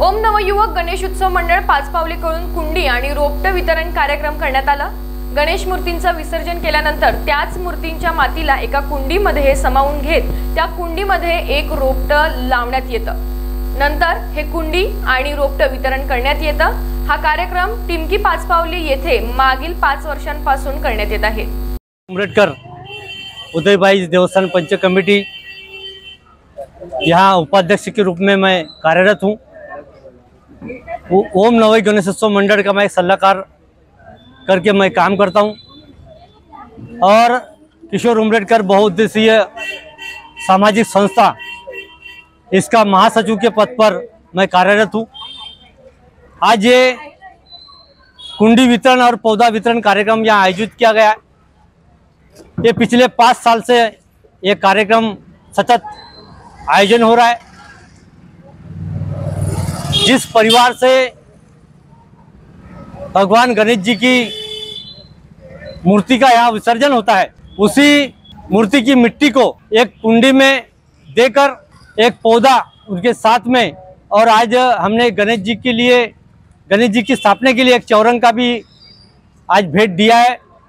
ओम नवयुवक गणेश उत्सव मंडळ पाचपावलीकडून कुंडी आणि रोपट वितरण कार्यक्रम करण्यात आला. गणेश मूर्तींचं विसर्जन केल्यानंतर त्याच मूर्तींच्या मातीला एका कुंडीमध्ये समावून घेत त्या कुंडीमध्ये एक रोपट लावण्यात येतं. नंतर हे कुंडी आणि रोपट वितरण करण्यात येतं. हा कार्यक्रम टिमकी पाचपावली येथे मागील पाच वर्षांपासून करण्यात येत आहे. उमरेडकर उदयबाई देवस्थान पंच कमेटी यहाँ उपाध्यक्ष के रूप में मैं कार्यरत हूँ. ओम नवई गणेशोत्सव मंडल का मैं एक सलाहकार करके मैं काम करता हूँ। और किशोर उमरेडकर बहुउद्देशीय सामाजिक संस्था, इसका महासचिव के पद पर मैं कार्यरत हूँ। आज ये कुंडी वितरण और पौधा वितरण कार्यक्रम यहाँ आयोजित किया गया है। ये पिछले पाँच साल से ये कार्यक्रम सतत आयोजन हो रहा है। जिस परिवार से भगवान गणेश जी की मूर्ति का यहाँ विसर्जन होता है, उसी मूर्ति की मिट्टी को एक कुंडी में देकर एक पौधा उनके साथ में और आज हमने गणेश जी के लिए, गणेश जी की स्थापना के लिए एक चौरंग का भी आज भेंट दिया है।